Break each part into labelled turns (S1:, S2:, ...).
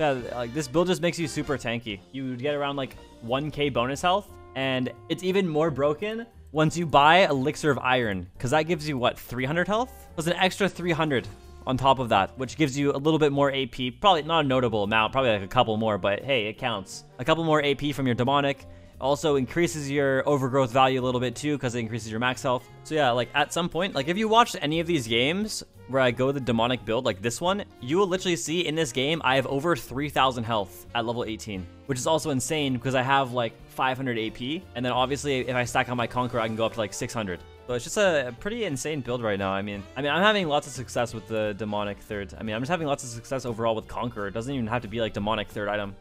S1: Yeah, like this build just makes you super tanky. You get around like 1k bonus health, and it's even more broken once you buy Elixir of Iron, because that gives you, what, 300 health? There's an extra 300 on top of that, which gives you a little bit more AP. Probably not a notable amount, probably like a couple more, but hey, it counts. A couple more AP from your Demonic. Also increases your overgrowth value a little bit too, because it increases your max health. So yeah, like at some point, like if you watched any of these games where I go the demonic build like this one, you will literally see in this game, I have over 3,000 health at level 18, which is also insane because I have like 500 AP. And then obviously if I stack on my Conqueror, I can go up to like 600. So it's just a pretty insane build right now. I mean, I mean, I'm having lots of success with the demonic third. I mean, I'm just having lots of success overall with Conqueror. It doesn't even have to be like demonic third item.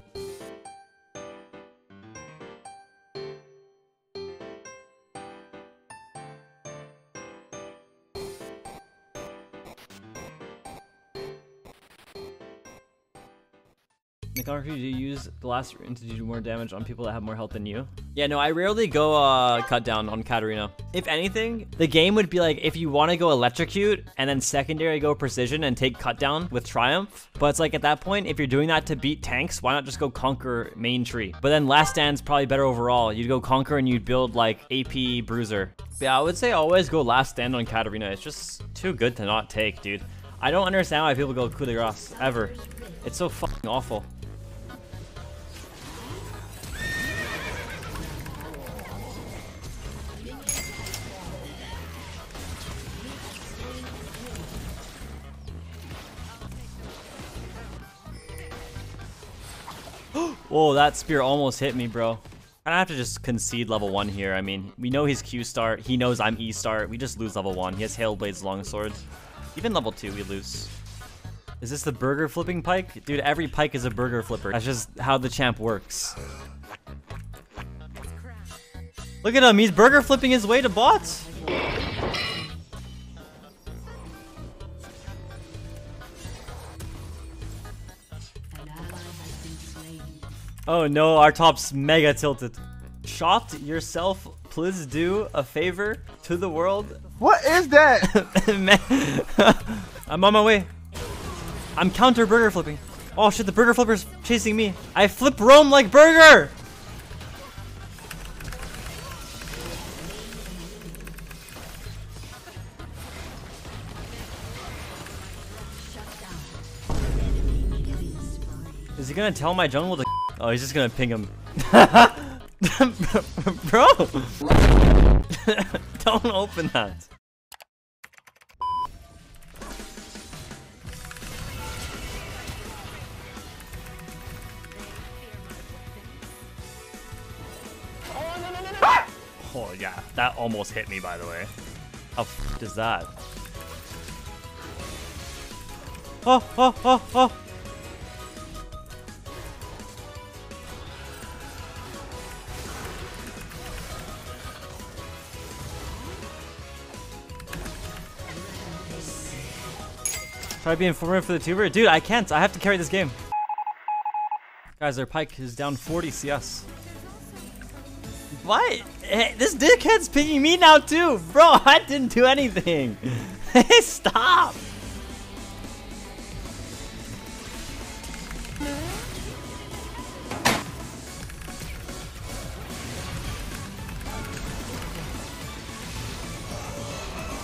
S1: Nick, do you use the last to do more damage on people that have more health than you? Yeah, no, I rarely go uh, cut down on Katarina. If anything, the game would be like if you want to go electrocute and then secondary go precision and take cut down with triumph. But it's like at that point, if you're doing that to beat tanks, why not just go conquer main tree? But then last stand's probably better overall. You'd go conquer and you'd build like AP bruiser. Yeah, I would say always go last stand on Katarina. It's just too good to not take, dude. I don't understand why people go coup de grace, ever. It's so fucking awful. Whoa, that spear almost hit me, bro. I have to just concede level 1 here. I mean, we know he's Q start. He knows I'm E start. We just lose level 1. He has Hailblade's longsword. Even level 2, we lose. Is this the burger flipping Pyke? Dude, every Pyke is a burger flipper. That's just how the champ works. Look at him. He's burger flipping his way to bots. Oh no, our top's mega tilted. Shopped yourself, please do a favor to the world.
S2: What is that?
S1: I'm on my way. I'm counter burger flipping. Oh shit, the burger flipper's chasing me. I flip Rome like burger! Is he gonna tell my jungle to Oh, he's just gonna ping him. Bro! Don't open that. Oh yeah, that almost hit me by the way. How f is that? Oh, oh, oh, oh! Try to be informative for the tuber? Dude, I can't. I have to carry this game. Guys, their Pyke is down 40 CS. What? Hey, this dickhead's pinging me now too. Bro, I didn't do anything. Hey, stop.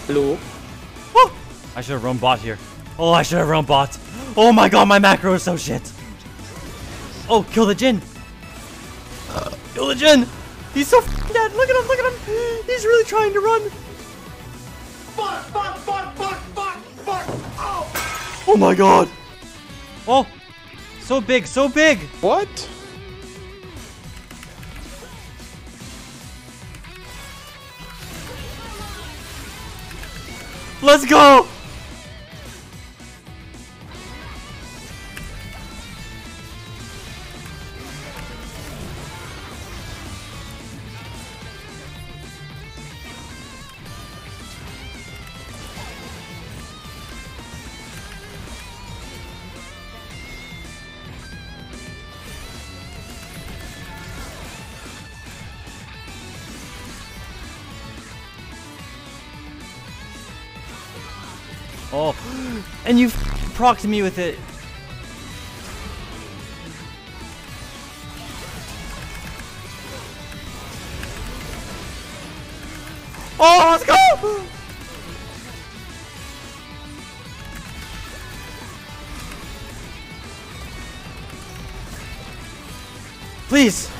S2: Hello?
S1: Oh, I should have run bot here. Oh, I should have run bot. Oh my god, my macro is so shit. Oh, kill the Jhin. Kill the Jhin. He's so dead. Look at him, look at him. He's really trying to run.
S2: Fuck, fuck, fuck, fuck, fuck, fuck. Oh.
S1: Oh my god. Oh, so big, so big.
S2: What?
S1: Let's go. And you've procced me with it. Oh, let's go! Please.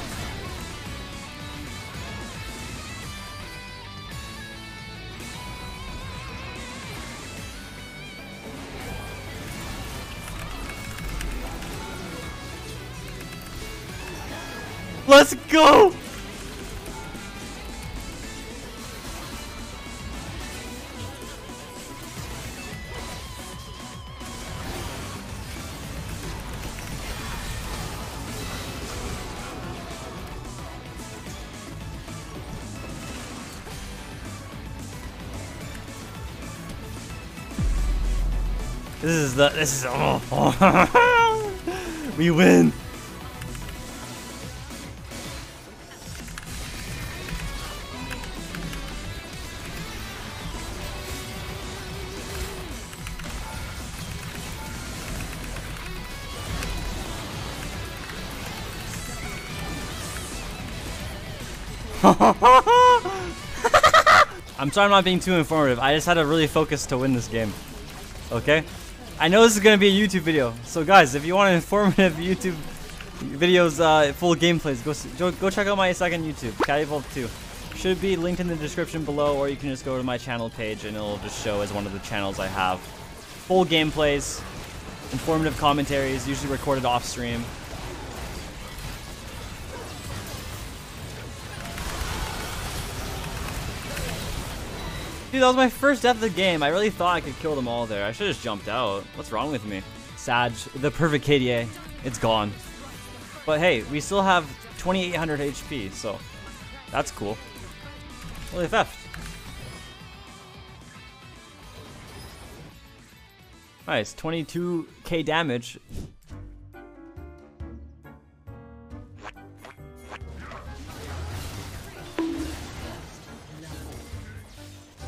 S1: Let's go! This is the this is oh, we win. I'm sorry I'm not being too informative. I just had to really focus to win this game. Okay? I know this is going to be a YouTube video. So guys, if you want informative YouTube videos, uh, full gameplays, go, go check out my second YouTube, KatEvolved 2. Should be linked in the description below, or you can just go to my channel page and it'll just show as one of the channels I have. Full gameplays, informative commentaries, usually recorded off stream. Dude, that was my first death of the game. I really thought I could kill them all there. I should have just jumped out. What's wrong with me? Sag, the perfect KDA. It's gone. But hey, we still have 2800 HP, so that's cool. Holy theft. Nice, 22k damage.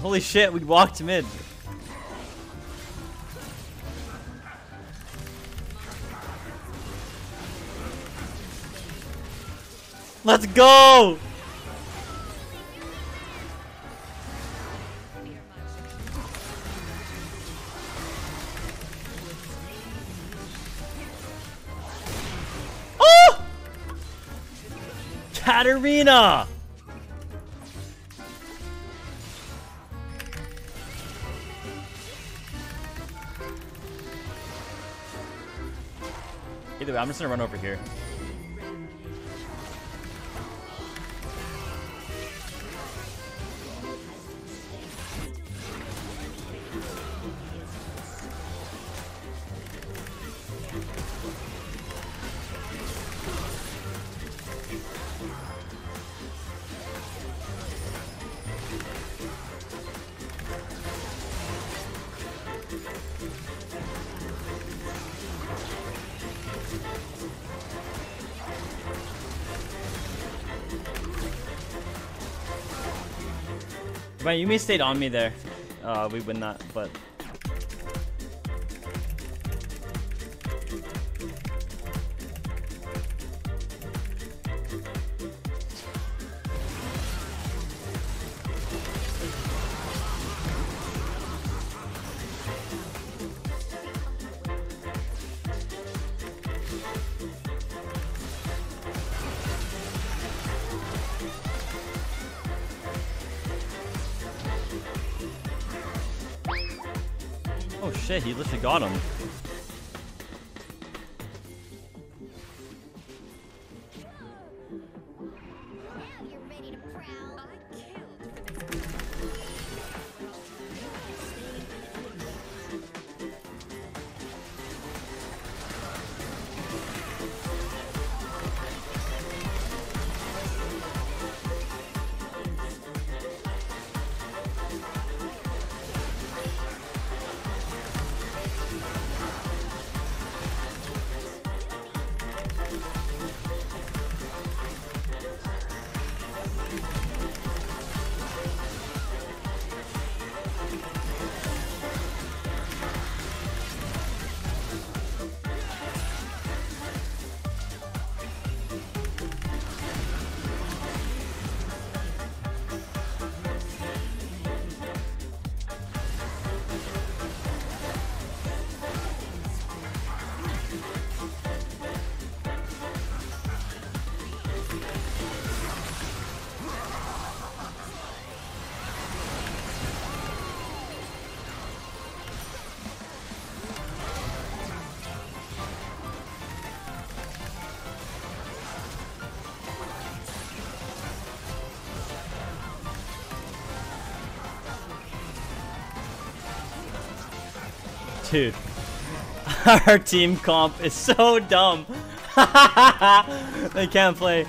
S1: Holy shit, we walked mid. Let's go! Oh! Katarina! Either way, I'm just gonna run over here. Man, you may stayed on me there. Uh, we would not, but shit, he literally got him. Dude. Our team comp is so dumb. they can't play.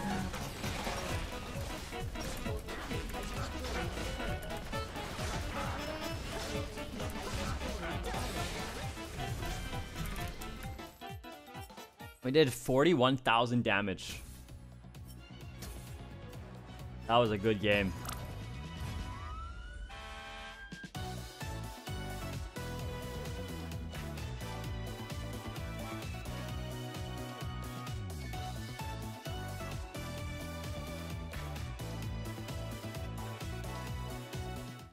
S1: We did 41,000 damage. That was a good game.